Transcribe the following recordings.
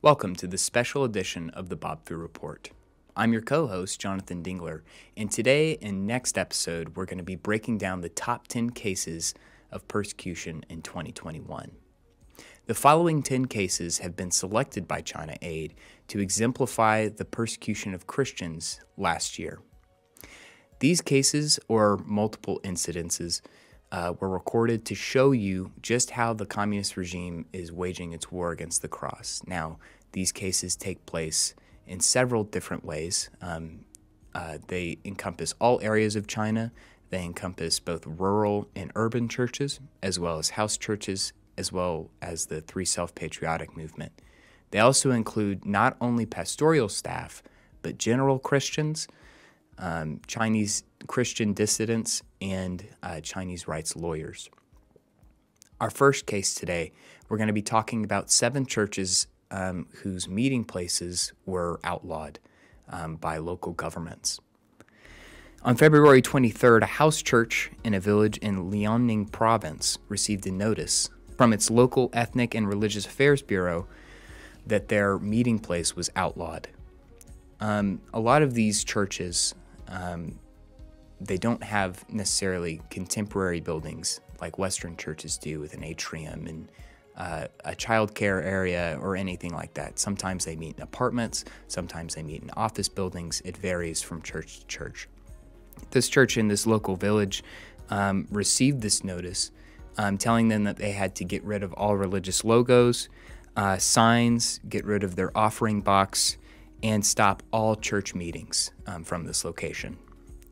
Welcome to the special edition of the Bob Fu Report. I'm your co host, Jonathan Dingler, and today and next episode, we're going to be breaking down the top 10 cases of persecution in 2021. The following 10 cases have been selected by China Aid to exemplify the persecution of Christians last year. These cases, or multiple incidences, uh, were recorded to show you just how the communist regime is waging its war against the cross. Now, these cases take place in several different ways. Um, uh, they encompass all areas of China. They encompass both rural and urban churches, as well as house churches, as well as the Three Self Patriotic movement. They also include not only pastoral staff, but general Christians, um, Chinese Christian dissidents, and uh, Chinese rights lawyers. Our first case today, we're going to be talking about seven churches um, whose meeting places were outlawed um, by local governments. On February 23rd, a house church in a village in Liaoning province received a notice from its local ethnic and religious affairs bureau that their meeting place was outlawed. Um, a lot of these churches, um, they don't have necessarily contemporary buildings like Western churches do with an atrium and uh, a childcare area or anything like that. Sometimes they meet in apartments, sometimes they meet in office buildings. It varies from church to church. This church in this local village um, received this notice um, telling them that they had to get rid of all religious logos, uh, signs, get rid of their offering box, and stop all church meetings um, from this location.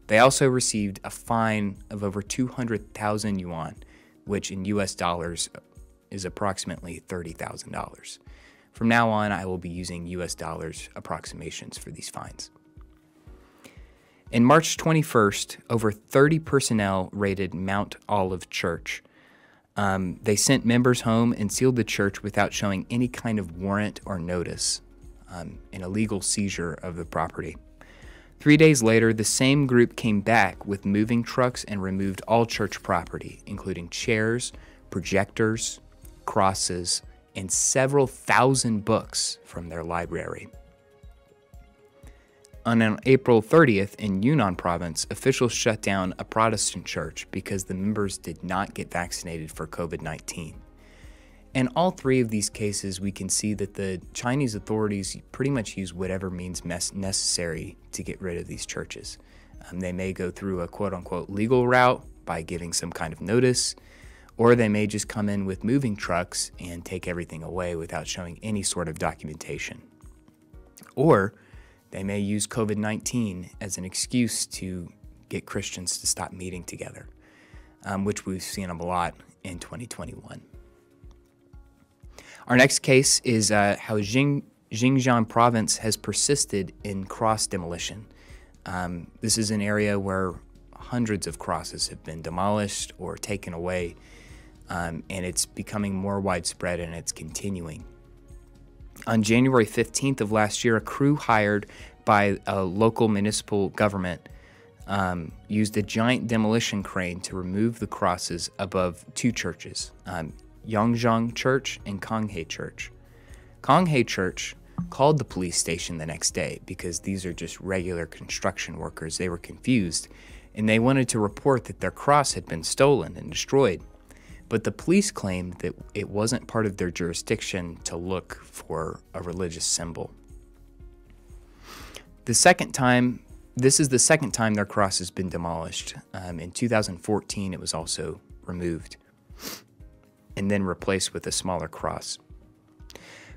They also received a fine of over 200,000 yuan, which in US dollars is approximately $30,000. From now on, I will be using US dollars approximations for these fines. In March 21st, over 30 personnel raided Mount Olive Church. Um, they sent members home and sealed the church without showing any kind of warrant or notice, um, an illegal seizure of the property. Three days later, the same group came back with moving trucks and removed all church property, including chairs, projectors, crosses, and several thousand books from their library. On April 30th in Yunnan province, officials shut down a Protestant church because the members did not get vaccinated for COVID 19. In all three of these cases, we can see that the Chinese authorities pretty much use whatever means necessary to get rid of these churches. Um, they may go through a quote unquote legal route by giving some kind of notice. Or they may just come in with moving trucks and take everything away without showing any sort of documentation. Or they may use COVID 19 as an excuse to get Christians to stop meeting together, um, which we've seen a lot in 2021. Our next case is uh, how Jing, Zhejiang province has persisted in cross demolition. Um, this is an area where hundreds of crosses have been demolished or taken away um, and it's becoming more widespread and it's continuing. On January 15th of last year, a crew hired by a local municipal government um, used a giant demolition crane to remove the crosses above two churches, um, Yongzheng Church and Konghe Church. Konghe Church called the police station the next day because these are just regular construction workers. They were confused and they wanted to report that their cross had been stolen and destroyed. But the police claimed that it wasn't part of their jurisdiction to look for a religious symbol. The second time, this is the second time their cross has been demolished. Um, in 2014, it was also removed and then replaced with a smaller cross.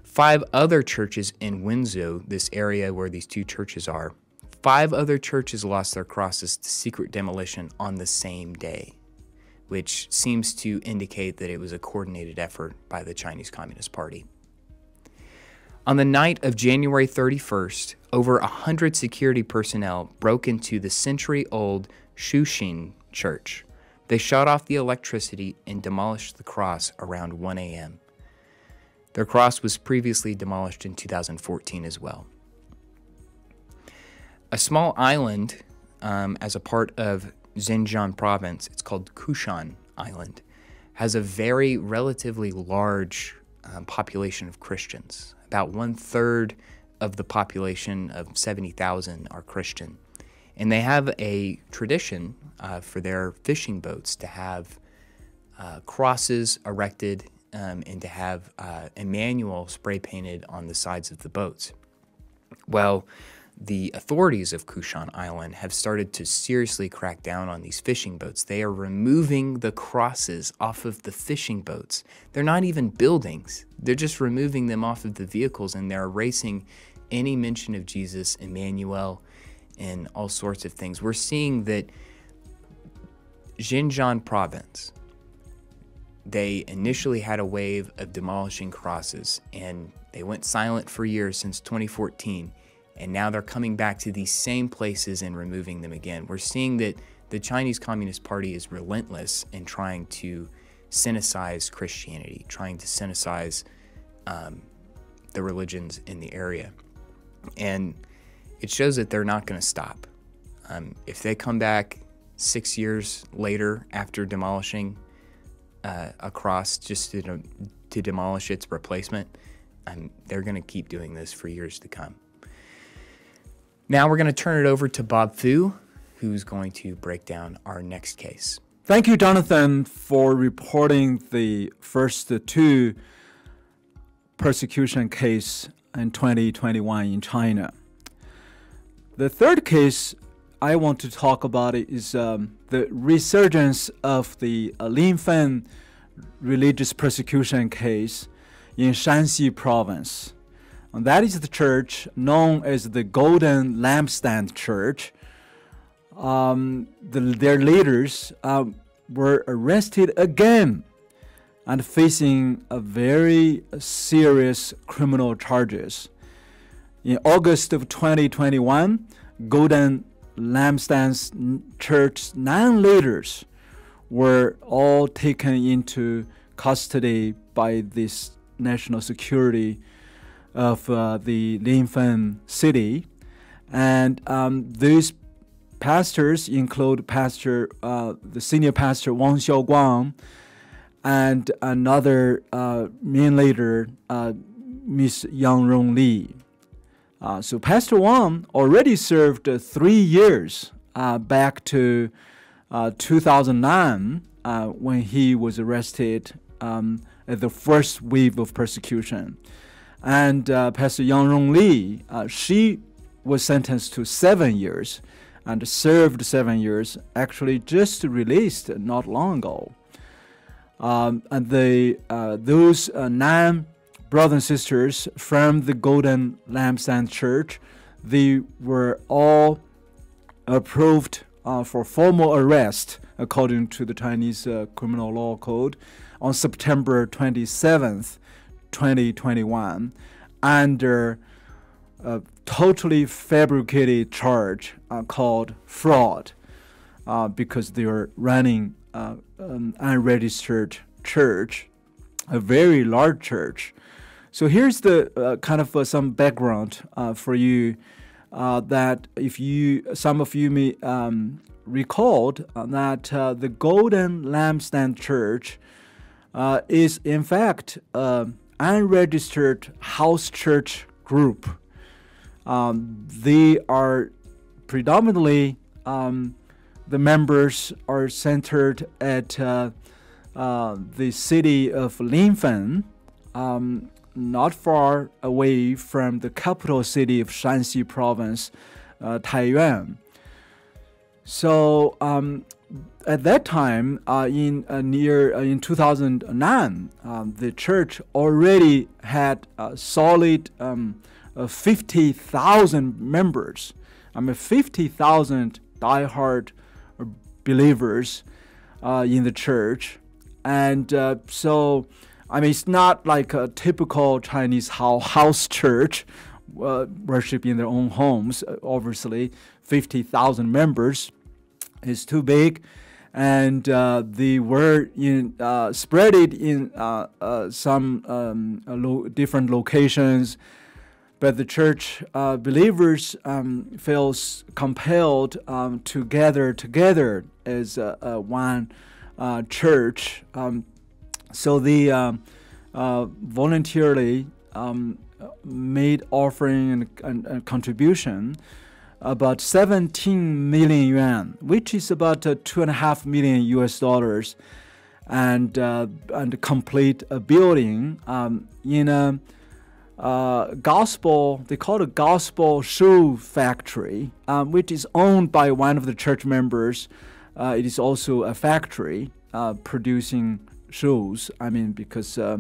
Five other churches in Wenzhou, this area where these two churches are, five other churches lost their crosses to secret demolition on the same day which seems to indicate that it was a coordinated effort by the Chinese Communist Party. On the night of January 31st, over 100 security personnel broke into the century old Shuxin church. They shut off the electricity and demolished the cross around 1 a.m. Their cross was previously demolished in 2014 as well. A small island, um, as a part of Zhejiang province, it's called Kushan Island, has a very relatively large um, population of Christians, About one third of the population of 70,000 are Christian. And they have a tradition uh, for their fishing boats to have uh, crosses erected um, and to have uh, Emmanuel spray painted on the sides of the boats. Well, the authorities of Kushan Island have started to seriously crack down on these fishing boats. They are removing the crosses off of the fishing boats. They're not even buildings, they're just removing them off of the vehicles and they're erasing any mention of Jesus, Emmanuel, and all sorts of things. We're seeing that Zhejiang province, they initially had a wave of demolishing crosses and they went silent for years since 2014 and now they're coming back to these same places and removing them again. We're seeing that the Chinese Communist Party is relentless in trying to sinicize Christianity, trying to sinicize um, the religions in the area. And it shows that they're not going to stop. Um, if they come back six years later after demolishing uh, a cross just to, to demolish its replacement, um, they're going to keep doing this for years to come. Now we're going to turn it over to Bob Fu, who's going to break down our next case. Thank you, Jonathan, for reporting the first two persecution case in 2021 in China. The third case I want to talk about is um, the resurgence of the uh, Linfen religious persecution case in Shanxi province. And that is the church known as the Golden Lampstand Church. Um, the, their leaders uh, were arrested again and facing a very serious criminal charges. In August of 2021, Golden Lampstand's church nine leaders were all taken into custody by this national security of uh, the Linfen city. And um, these pastors include pastor, uh, the senior pastor Wang Xiaoguang, and another uh, main leader, uh, Miss Yang Rongli. Uh, so Pastor Wang already served uh, three years uh, back to 2009 when he was arrested um, at the first wave of persecution. And uh, Pastor Yang Rongli, uh, she was sentenced to seven years and served seven years, actually just released not long ago. Um, and the, uh, those uh, nine brothers and sisters from the Golden Lampstand Church, they were all approved uh, for formal arrest according to the Chinese uh, criminal law code on September 27th, 2021 under a totally fabricated charge uh, called fraud uh, because they are running uh, an unregistered church, a very large church. So here's the uh, kind of uh, some background uh, for you that if you some of you may um, recalled that the Golden Lampstand Church is in fact an unregistered house church group. Um, they are predominantly um, the members are centered at uh, uh, the city of Linfen, um, not far away from the capital city of Shanxi province, uh, Taiyuan. So um, at that time, uh, in uh, near uh, in 2009, um, the church already had a solid um, 50,000 members. I mean, 50,000 diehard believers uh, in the church, and uh, so I mean, it's not like a typical Chinese house church. Uh, in their own homes, obviously, 50,000 members is too big and uh, the word in uh, spread it in uh, uh some um, lo different locations. But the church uh, believers um, feels compelled um, to gather together as one uh, church. So they um, voluntarily um, made offering and, and, and, contribution about 17 million yuan, which is about uh, two and a half million US dollars, and uh, and complete a building um, in a uh, gospel. They call it a gospel shoe factory, um, which is owned by one of the church members. Uh, it is also a factory uh, producing shoes. I mean, because uh,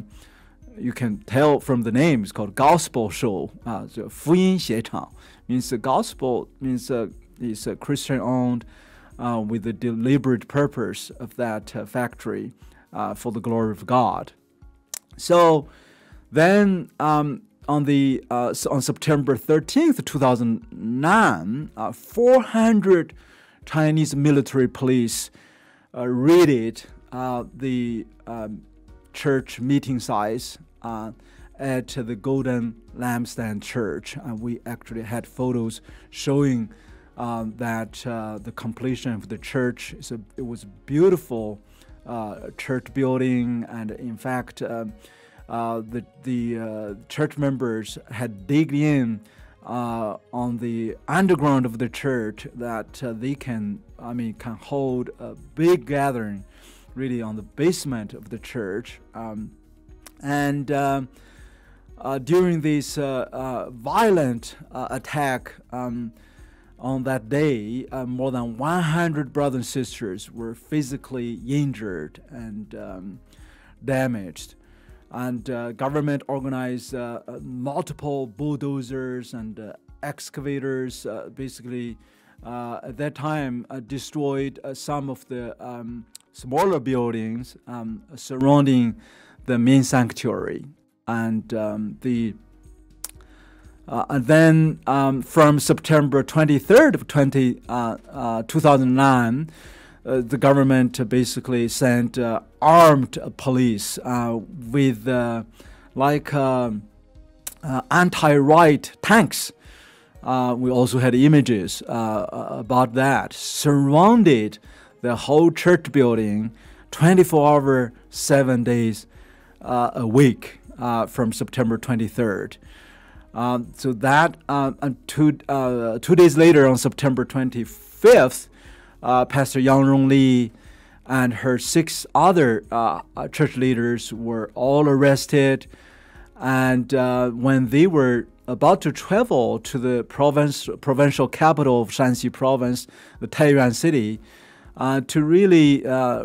you can tell from the name, it's called Gospel Show. Uh, 福音鞋厂 means the gospel means uh, it's a Christian owned uh, with the deliberate purpose of that uh, factory uh, for the glory of God. So then um, on the uh, on September 13th, 2009, uh, 400 Chinese military police raided the um, church meeting size uh, at the Golden Lampstand Church. Uh, we actually had photos showing uh, that uh, the completion of the church a, it was beautiful uh, church building, and in fact, uh, the the church members had digged in. on the underground of the church, that they can, I mean, can hold a big gathering, really on the basement of the church. Um, and uh, uh, during this uh, violent attack um, on that day, more than 100 brothers and sisters were physically injured and um, damaged and uh, government organized uh, uh, multiple bulldozers and excavators basically at that time destroyed some of the um, smaller buildings um, surrounding the main sanctuary, and um, the uh, and then um, from September 23rd of 20, uh, uh, 2009, uh, the government basically sent uh, armed police uh, with like um, anti-riot tanks. we also had images about that surrounded the whole church building 24 hours, seven days uh, a week uh, from September 23rd. Um, so that uh, two, uh, two days later, on September 25th, uh, Pastor Yang Rongli and her six other uh, church leaders were all arrested. And when they were about to travel to the province, provincial capital of Shanxi province, the Taiyuan city, to really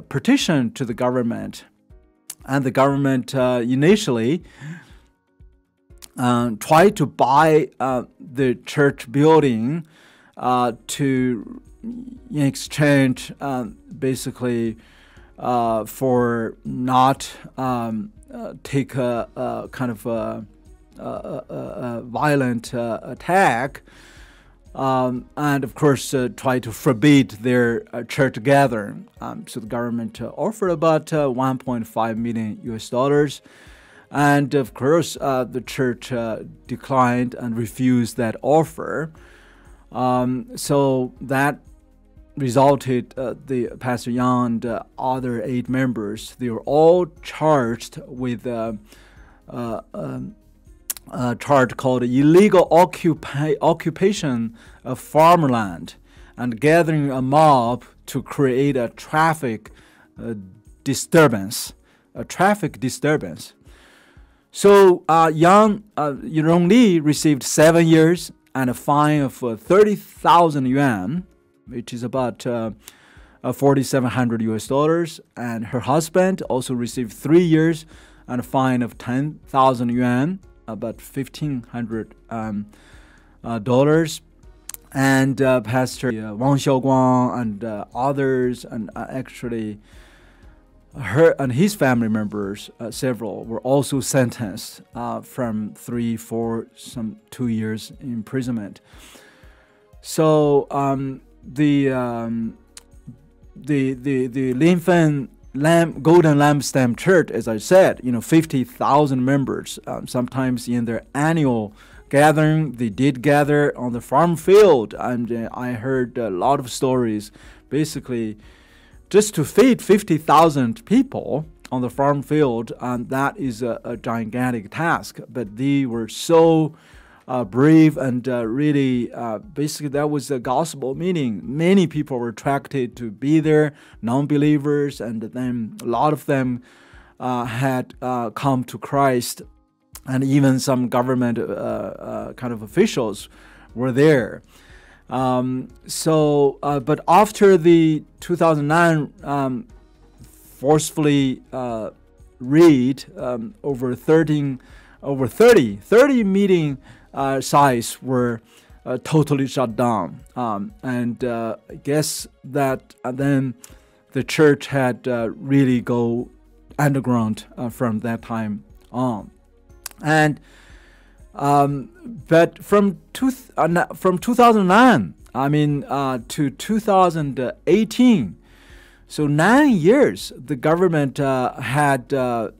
petition to the government. And the government uh, initially uh, tried to buy uh, the church building uh, to in exchange uh, basically uh, for not um, take a, a, kind of a, a violent attack um, and of course uh, try to forbid their uh, church gathering. Um, so the government uh, offered about uh, 1.5 million US dollars, and of course uh, the church uh, declined and refused that offer. Um, so that resulted the Pastor Yang and other eight members they were all charged with. Uh, charge called illegal occupa- occupation of farmland and gathering a mob to create a traffic uh, disturbance, a traffic disturbance. So uh, Yang uh, Li received seven years and a fine of uh, 30,000 yuan, which is about uh, uh 4,700 US dollars. And her husband also received three years and a fine of 10,000 yuan, about fifteen hundred um, uh, dollars. And uh, Pastor uh, Wang Xiaoguang and uh, others, and uh, actually her and his family members, several, were also sentenced from three, four, some two years imprisonment. So um, the um, the the the Linfen Lamb, Golden Lampstand Church, as I said, you know, 50,000 members. Um, sometimes in their annual gathering, they did gather on the farm field. And uh, I heard a lot of stories. Basically, just to feed 50,000 people on the farm field, and that is a, a gigantic task. But they were so uh, brave and uh, really uh, basically that was the gospel meaning many people were attracted to be there non-believers and then a lot of them uh, had uh, come to christ. And even some government uh, kind of officials were there. Um, so but after the 2009 um, forcefully read um, over 13 over 30 30 meeting uh, sites were uh, totally shut down. Um, and uh, I guess that then the church had really go underground from that time on. And um, but from two uh, from 2009, I mean uh, to 2018, so nine years, the government uh, had to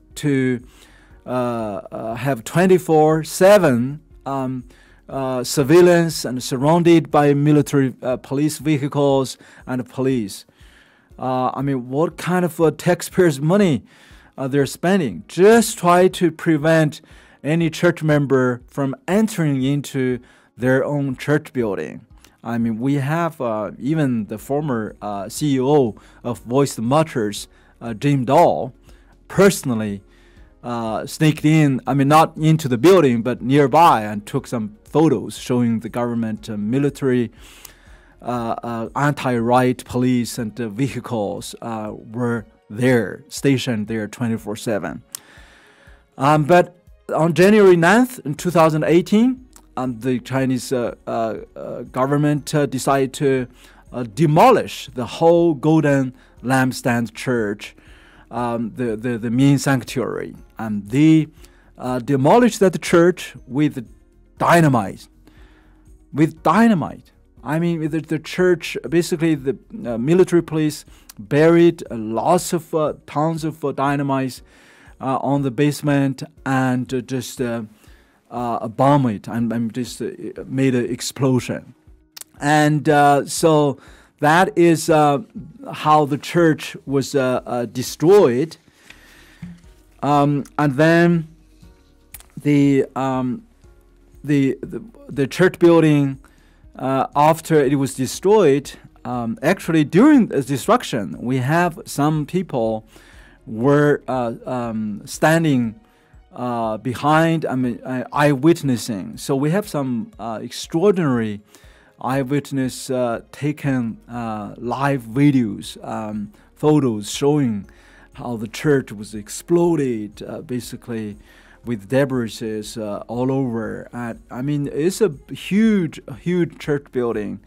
have 24/7 um, uh, civilians and surrounded by military uh, police vehicles and police. Uh, I mean, what kind of uh, taxpayers' money they're spending? Just try to prevent any church member from entering into their own church building. I mean, we have uh, even the former uh, CEO of Voice Motors, Jim Dau, personally uh, sneaked in, I mean, not into the building, but nearby and took some photos showing the government uh, military, uh, uh anti riot police, and vehicles uh, were there, stationed there 24 7. Um, but on January 9th, in 2018, um, the Chinese government decided to demolish the whole Golden Lampstand Church um, the, the, the main sanctuary. And they uh, demolished that church with dynamite. With dynamite. I mean, the, the church, basically, the uh, military police buried lots of uh, tons of uh, dynamite uh, on the basement and just uh, bomb it and, and just made an explosion. And so that is uh, how the church was uh, uh, destroyed. Um, and then the, um, the, the, the, church building, uh, after it was destroyed, um, actually during the destruction, we have some people were uh, um, standing uh, behind, I mean, eyewitnessing. So we have some extraordinary eyewitness uh, taken uh, live videos, um, photos showing how the church was exploded, uh, basically with debris uh, all over. I mean, it's a huge, huge church building.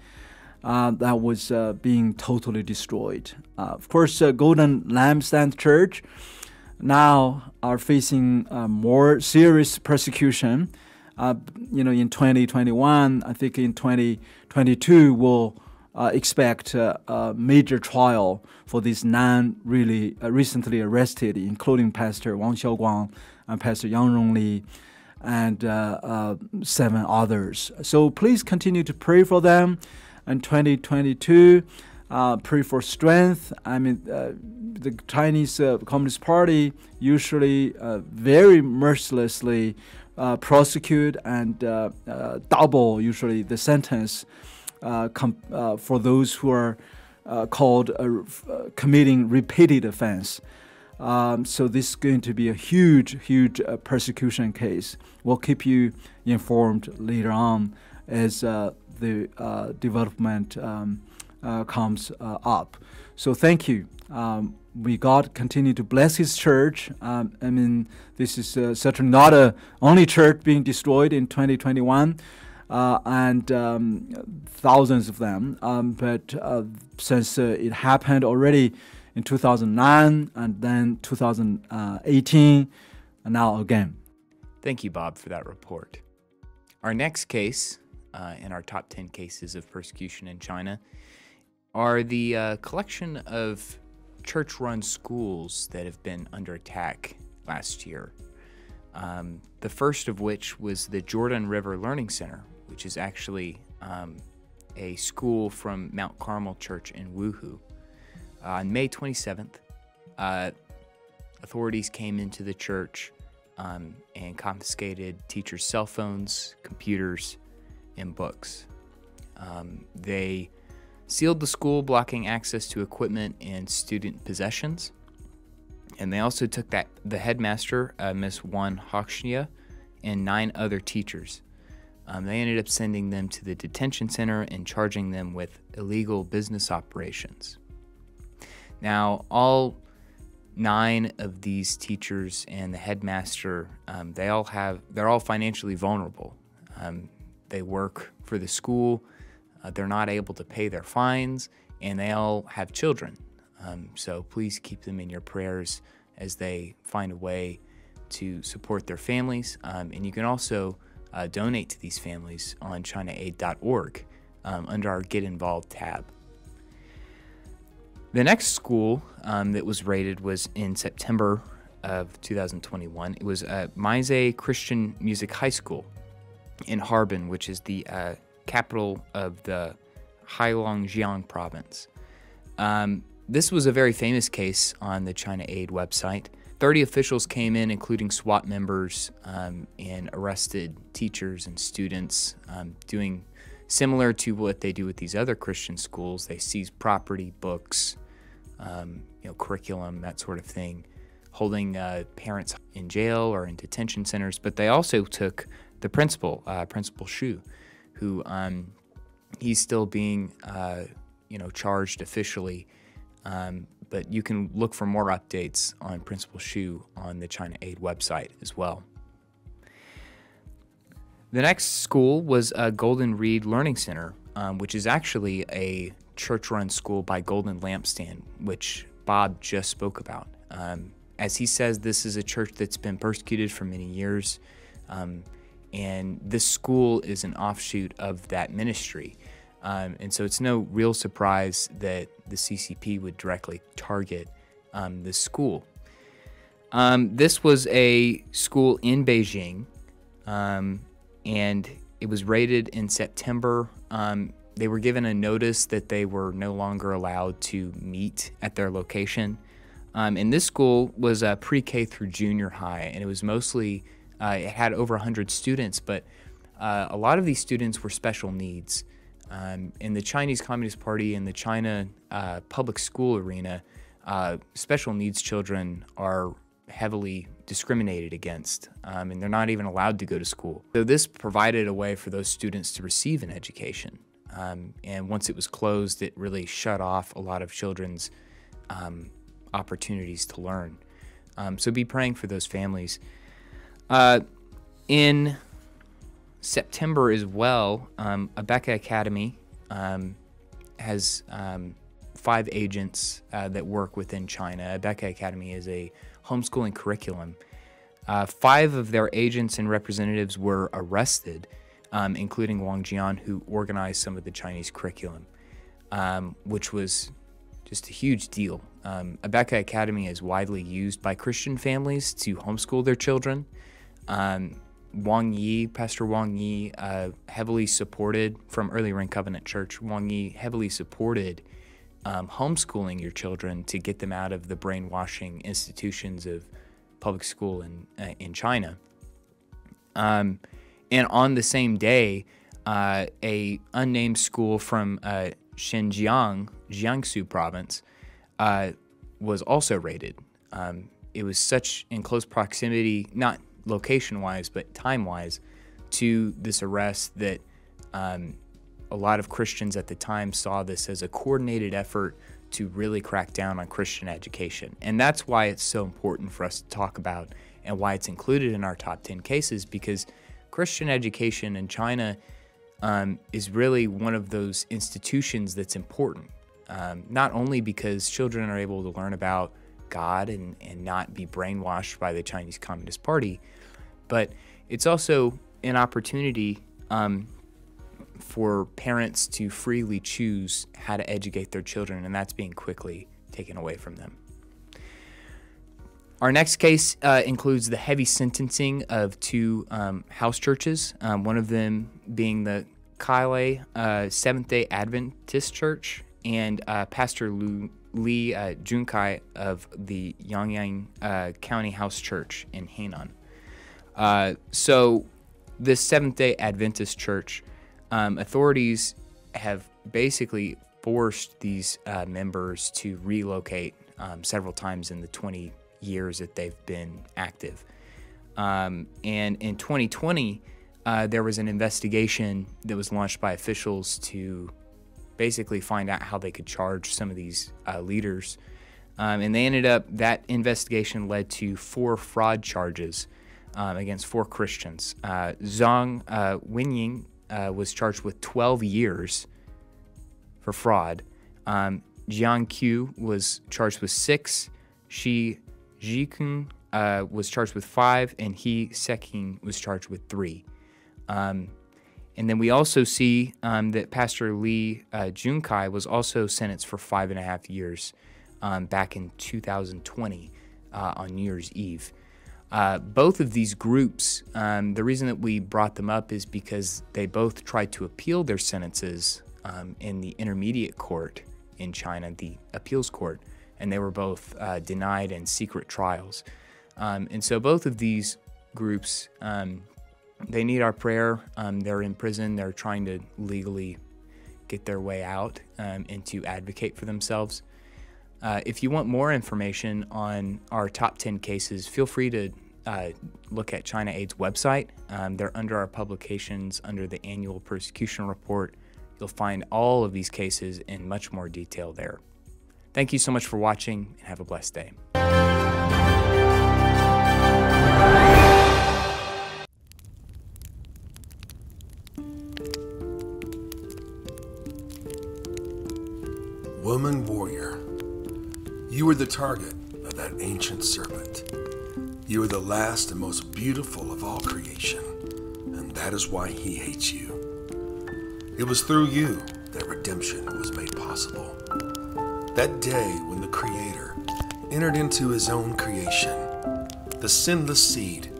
Uh, that was uh, being totally destroyed. of course, Golden Lampstand Church now are facing more serious persecution. You know, in 2021, I think in 2022, we'll uh, expect uh, a major trial for these nine really uh, recently arrested, including Pastor Wang Xiaoguang and Pastor Yang Rongli and uh, uh, seven others. So please continue to pray for them. In 2022, uh, pray for strength. I mean, the Chinese Communist Party usually very mercilessly uh, prosecute and uh, uh, double usually the sentence for those who are called committing repeated offense. Um, so this is going to be a huge, huge uh, persecution case. We'll keep you informed later on as uh, the uh, development um, comes up. So thank you. Um, we God continue to bless His church. Um, I mean, this is uh, certainly not a only church being destroyed in 2021, uh, and um, thousands of them. Um, but uh, since uh, it happened already in 2009 and then 2018, and now again. Thank you, Bob, for that report. Our next case uh, in our top 10 cases of persecution in China are the uh, collection of church run schools that have been under attack last year. Um, the first of which was the Jordan River Learning Center, which is actually um, a school from Mount Carmel Church in Wuhu. Uh, on May 27th, uh, authorities came into the church um, and confiscated teachers' cell phones, computers, and books. Um, they sealed the school, blocking access to equipment and student possessions. And they also took that the headmaster, uh, Miss Wan Hoxia, and nine other teachers. Um, they ended up sending them to the detention center and charging them with illegal business operations. Now, all nine of these teachers and the headmaster, um, they all have, they're all financially vulnerable. Um, they work for the school, uh, they're not able to pay their fines, and they all have children. Um, so please keep them in your prayers as they find a way to support their families. Um, and you can also uh, donate to these families on ChinaAid.org um, under our Get Involved tab. The next school um, that was raided was in September of 2021. It was uh, Christian Music High School in Harbin, which is the uh, capital of the Heilongjiang province. Um, this was a very famous case on the China Aid website. 30 officials came in, including SWAT members, um, and arrested teachers and students, um, doing similar to what they do with these other Christian schools. They seize property, books, um, you know, curriculum, that sort of thing, holding uh, parents in jail or in detention centers. But they also took the principal, uh, Principal Shu, who um, he's still being, uh, you know, charged officially. Um, but you can look for more updates on Principal Shu on the China Aid website as well. The next school was a Golden Reed Learning Center, um, which is actually a church run school by Golden Lampstand, which Bob just spoke about. Um, as he says, this is a church that's been persecuted for many years, um, and this school is an offshoot of that ministry. Um, and so it's no real surprise that the CCP would directly target um, the school. Um, this was a school in Beijing, um, and it was raided in September. Um, they were given a notice that they were no longer allowed to meet at their location. Um, and this school was a pre K through junior high, and it was mostly, uh, it had over 100 students, but uh, a lot of these students were special needs. Um, in the Chinese Communist Party and the China uh, public school arena, uh, special needs children are heavily discriminated against, um, and they're not even allowed to go to school. So, this provided a way for those students to receive an education. Um, and once it was closed, it really shut off a lot of children's um, opportunities to learn. Um, so, be praying for those families. Uh, in September as well, um, Abeka Academy um, has um, five agents uh, that work within China. Abeka Academy is a homeschooling curriculum. Uh, five of their agents and representatives were arrested, um, including Wang Jian, who organized some of the Chinese curriculum, um, which was just a huge deal. Um, Abeka Academy is widely used by Christian families to homeschool their children. Um, Wang Yi, Pastor Wang Yi, uh, heavily supported from Early Rain Covenant Church. Wang Yi heavily supported um, homeschooling your children to get them out of the brainwashing institutions of public school in uh, in China. Um, and on the same day, uh, a unnamed school from uh, Xinjiang, Jiangsu province, uh, was also raided. Um, it was such in close proximity, not location wise, but time wise, to this arrest that um, a lot of Christians at the time saw this as a coordinated effort to really crack down on Christian education. And that's why it's so important for us to talk about and why it's included in our top 10 cases because Christian education in China um, is really one of those institutions that's important. Um, not only because children are able to learn about God and, and not be brainwashed by the Chinese Communist Party, but it's also an opportunity um, for parents to freely choose how to educate their children, and that's being quickly taken away from them. Our next case uh, includes the heavy sentencing of two um, house churches, um, one of them being the Kailai uh, Seventh day Adventist Church and uh, Pastor Lu Lee uh, Juncai of the Yuanyang uh, County House Church in Henan. Uh, so, this Seventh day Adventist church, um, authorities have basically forced these uh, members to relocate um, several times in the 20 years that they've been active. Um, and in 2020, uh, there was an investigation that was launched by officials to basically find out how they could charge some of these uh, leaders. Um, and they ended up, that investigation led to four fraud charges um, against four Christians. Uh, Zhang uh, Wenying uh, was charged with 12 years for fraud. Um, Jiang Qiu was charged with six. Shi Jikun uh, was charged with five, and He Seking was charged with three. Um, and then we also see um, that Pastor Lee uh, Juncai was also sentenced for five and a half years um, back in 2020 uh, on New Year's Eve. Uh, both of these groups, um, the reason that we brought them up is because they both tried to appeal their sentences um, in the intermediate court in China, the appeals court, and they were both uh, denied in secret trials. Um, and so both of these groups um, they need our prayer. Um, they're in prison. They're trying to legally get their way out um, and to advocate for themselves. Uh, if you want more information on our top 10 cases, feel free to uh, look at China Aid's website. Um, they're under our publications under the annual persecution report. You'll find all of these cases in much more detail there. Thank you so much for watching and have a blessed day. Were the target of that ancient serpent. You are the last and most beautiful of all creation, and that is why he hates you. It was through you that redemption was made possible. That day when the Creator entered into his own creation, the sinless seed,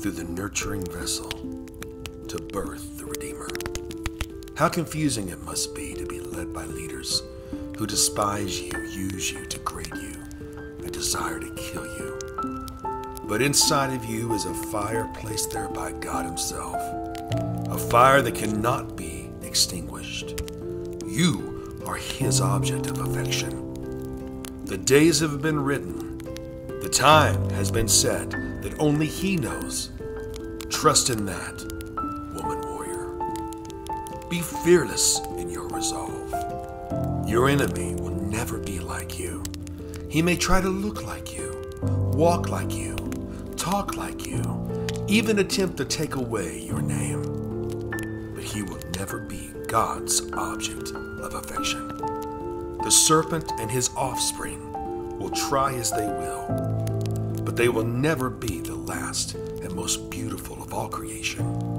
through the nurturing vessel, to birth the Redeemer. How confusing it must be to be led by leaders who despise you, use you, degrade you, and desire to kill you. But inside of you is a fire placed there by God Himself, a fire that cannot be extinguished. You are His object of affection. The days have been written, the time has been set that only He knows. Trust in that, woman warrior. Be fearless in your resolve. Your enemy will never be like you. He may try to look like you, walk like you, talk like you, even attempt to take away your name. But he will never be God's object of affection. The serpent and his offspring will try as they will, but they will never be the last and most beautiful of all creation.